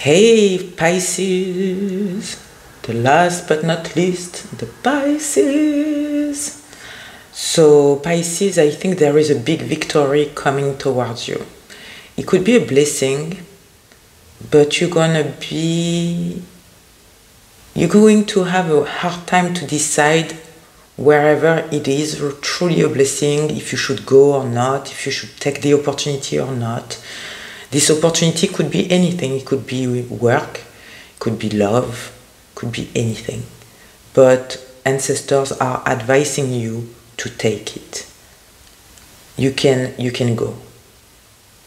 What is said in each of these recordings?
Hey Pisces, the last but not least, the Pisces. So, Pisces, I think there is a big victory coming towards you. It could be a blessing, but you're gonna be you're going to have a hard time to decide wherever it is truly a blessing if you should go or not if you should take the opportunity or not this opportunity could be anything. It could be work, could be love, could be anything. But ancestors are advising you to take it. You can you can go.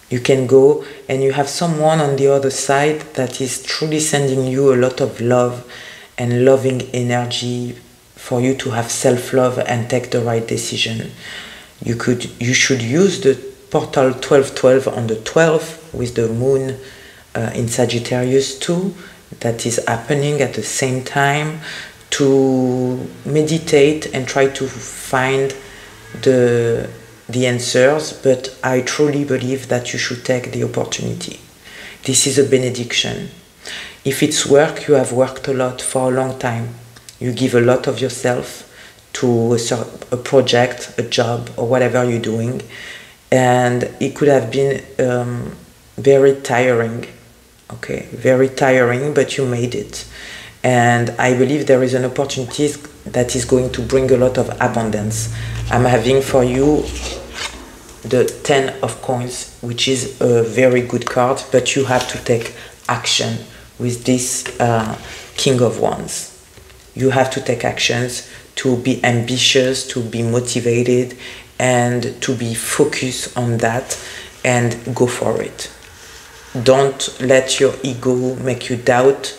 You can go and you have someone on the other side that is truly sending you a lot of love and loving energy for you to have self-love and take the right decision. You could you should use the portal 1212 on the 12th with the moon uh, in Sagittarius too that is happening at the same time to meditate and try to find the the answers but I truly believe that you should take the opportunity. This is a benediction. If it's work you have worked a lot for a long time. You give a lot of yourself to a, a project a job or whatever you're doing and it could have been um, very tiring okay? Very tiring but you made it. And i believe there is an opportunity that is going to bring a lot of abundance. I'm having for you the 10 of coins which is a very good card but you have to take action with this uh, king of wands. You have to take actions to be ambitious to be motivated and to be focused on that and go for it. Don't let your ego make you doubt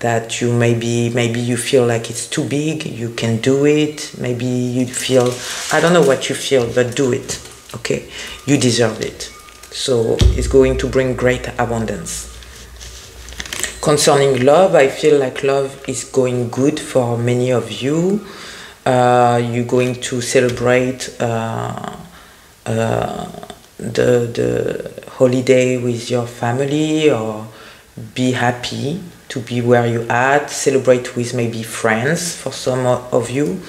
that you maybe maybe you feel like it's too big, you can do it, maybe you feel I don't know what you feel, but do it. Okay? You deserve it. So it's going to bring great abundance. Concerning love, I feel like love is going good for many of you you're going to celebrate uh, uh, the, the holiday with your family or be happy to be where you at celebrate with maybe friends for some of you.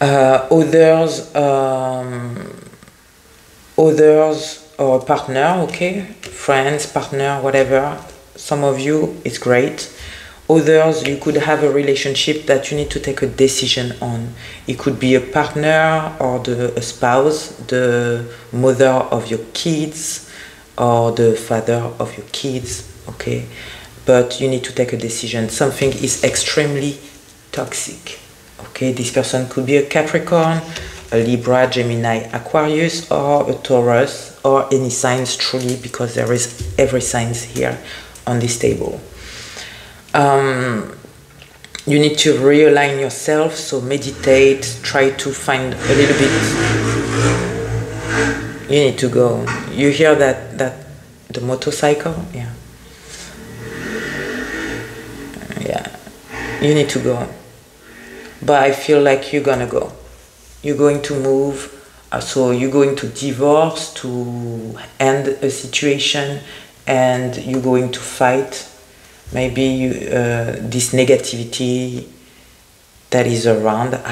Uh, others um, others or partner okay? Friends partner whatever some of you it's great Others, you could have a relationship that you need to take a decision on. It could be a partner or the, a spouse, the mother of your kids, or the father of your kids, okay? But you need to take a decision. Something is extremely toxic, okay? This person could be a Capricorn, a Libra, Gemini, Aquarius, or a Taurus, or any signs truly, because there is every signs here on this table um, you need to realign yourself so meditate try to find a little bit. You need to go. You hear that that the motorcycle? Yeah. Yeah. You need to go. But i feel like you're gonna go. You're going to move uh, so you're going to divorce to end a situation and you're going to fight maybe you, uh, this negativity that is around